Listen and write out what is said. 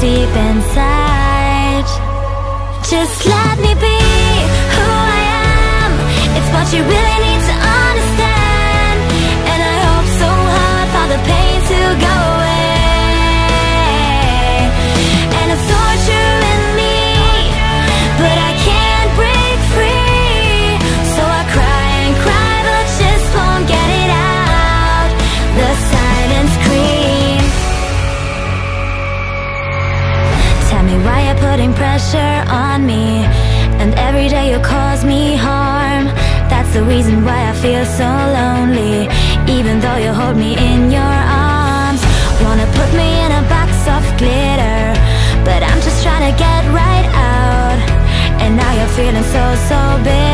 deep inside. Just let me be who I am. It's what you really need putting pressure on me. And every day you cause me harm. That's the reason why I feel so lonely. Even though you hold me in your arms. Wanna put me in a box of glitter. But I'm just trying to get right out. And now you're feeling so, so bitter